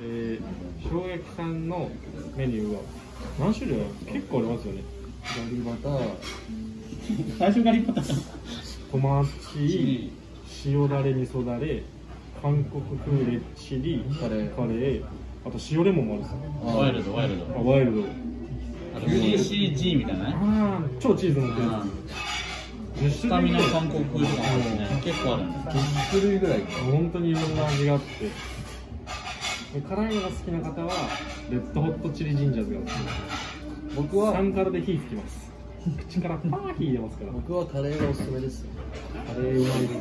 で衝撃さんのメニューは何種類ある結構ありますよね。ガリバタ最初から一発トマチ塩だれ味噌だれ韓国風レッチリカレー。カレーあと塩レモンもあるんですよ。ワイルドワイルド。あワイルド。あと CCG みたいなねああ超チー。ズ乗ってるスタミナ韓国風とかもあるしね。結構あるんです。10種類ぐらい本当にいろんな味があって。で辛いのが好きな方はレッドホットチリジンジャーズが好き。僕は3からで火吹きます。口からパー火入れますから。僕はカレーがおすすめです。カレーうまいですね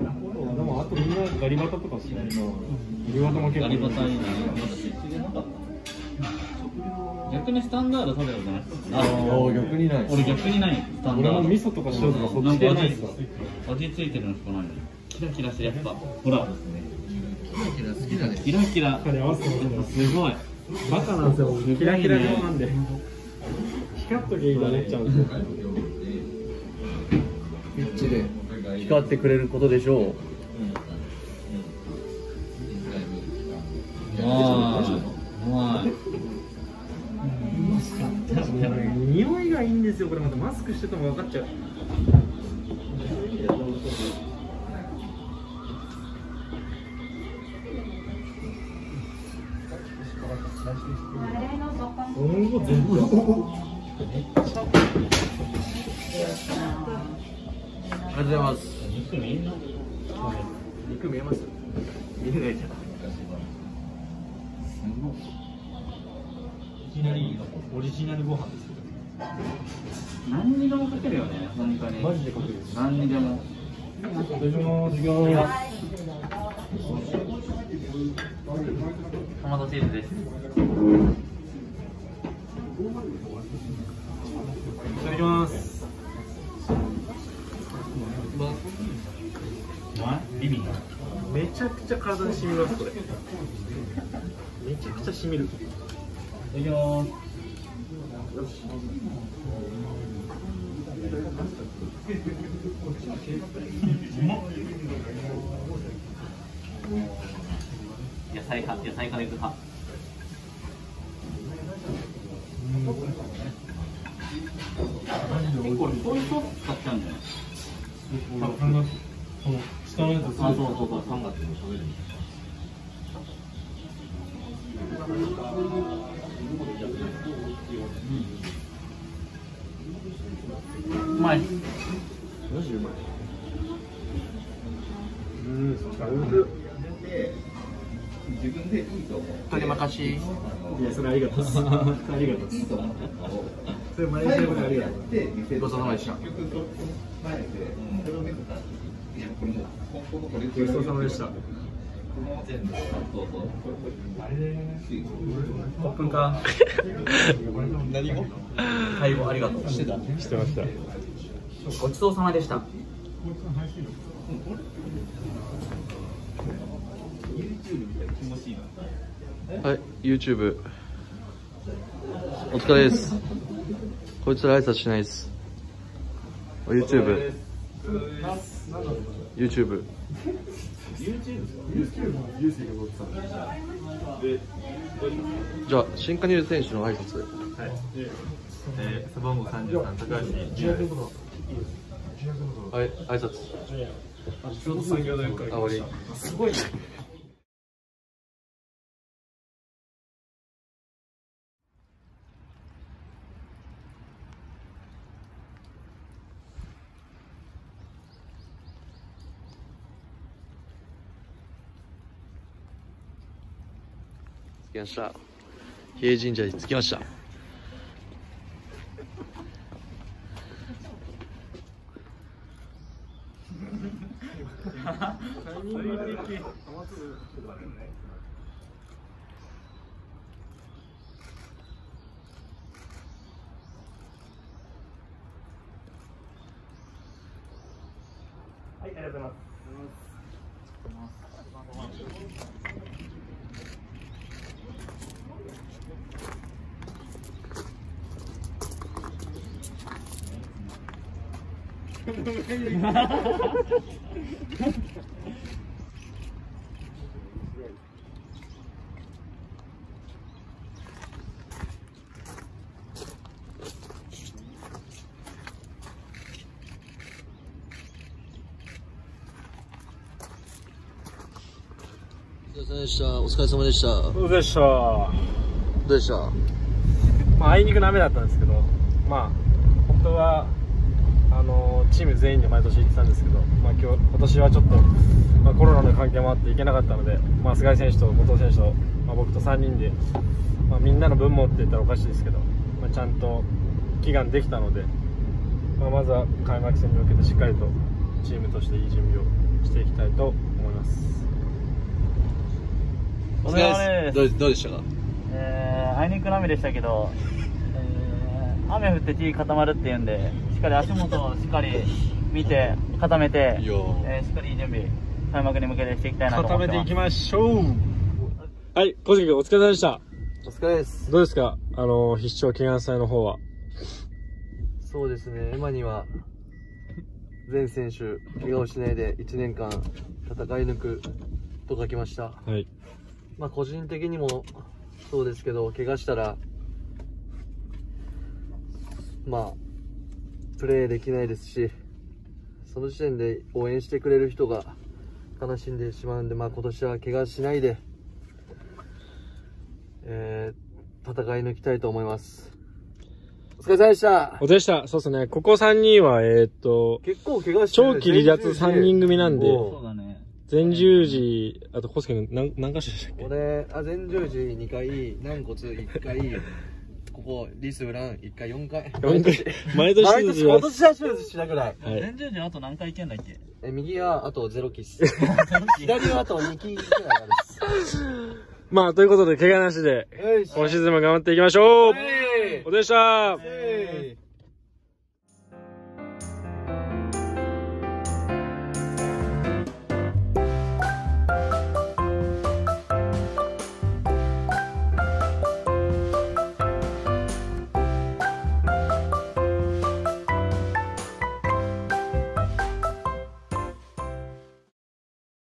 でもあとみんなガリバタとかですねガリバタも結構。ガリバタいいね逆にスタンダード食べたことない。ああ逆にない。俺逆にない。スタンダード。俺も味噌とか塩とかそっち系ない味付いてるのしかないねキラキラしてやっぱほら。キラキラ好きだねキラキラ。これ合わせてもす。ごい。バカなんですよキラキラ状なんで。光っとけいいと思っちゃうんですよピッチで光ってくれることでしょう。うまい匂いがいいん。ですよこれまたマスクしてても分かっちゃううんこ全部ありがとうございます肉みんな肉見えます見えないじゃんいきなりオリジナルご飯です何にでもかけるよね本当にマジでかける何にでもお願いしますいきますトマトチーズですいただきます。めちゃくちゃ体に染みます。これめちゃくちゃ染みるいただきます。野菜派野菜からいく派結構俺ソイソース使っちゃうん。だよねこの下のやつあそうそうそう3月に食べるうまいマジうまいうん。取り任しいやそれありがとうありがとうっすそれマレーシア語でありがとうごちそうさまでした。ごちそうさまでした。プンか？最後ありがとう。してたしてました。ごちそうさまでした。はい YouTube お疲れですこいつら挨拶しないです。YouTube YouTube じゃあ新加入選手の挨拶。はい。えー、背番号33高橋はい。挨拶。ちょうど産業大会あ終わり。すごいきました比叡神社に着きましたはい、ありがとうございます。でした。お疲れ様でした。お疲れでした。どうでした？まあ、あいにくの雨だったんですけど、まあ、本当はあのチーム全員で毎年行ってたんですけど、まあ、今日今年はちょっと、まあ、コロナの関係もあって行けなかったので、まあ、菅井選手と後藤選手と、まあ、僕と3人で、まあ、みんなの分もって言ったらおかしいですけど、まあ、ちゃんと祈願できたので、まあ、まずは開幕戦に向けてしっかりとチームとしていい準備をしていきたいと思います。お疲れ様です。どうどうでしたか？えー、あいにくの雨でしたけど、えー、雨降って T 固まるっていうんで、しっかり足元をしっかり見て、固めて、えーしっかりいい準備、開幕に向けてしていきたいなと思固ってます。めていきましょう。はい小関君お疲れ様でした。お疲れです。どうですか？あの必勝祈願祭の方は。そうですね、エマには、全選手、怪我をしないで1年間戦い抜くと書きました。はい。まあ個人的にもそうですけど、怪我したら、まあ、プレーできないですし、その時点で応援してくれる人が悲しんでしまうんで、まあ今年は怪我しないで、えー、戦い抜きたいと思います。お疲れ様でした。お疲れでした。そうですね。ここ3人はえーっと結構怪我してる長期離脱3人組なんでおそうだね。前十字あと小関君何何箇所でしたっけ？俺、あ、前十字2回、軟骨1回、ここ、リス、ウラン1回、4回。4回毎年毎年、手術します今年は手術しなくない。はい前十字あと何回いけんだっけ？え、右はあと0キス。左はあと2キぐらいあるまあということで怪我なしで。今シーズンも頑張っていきましょうお疲れでした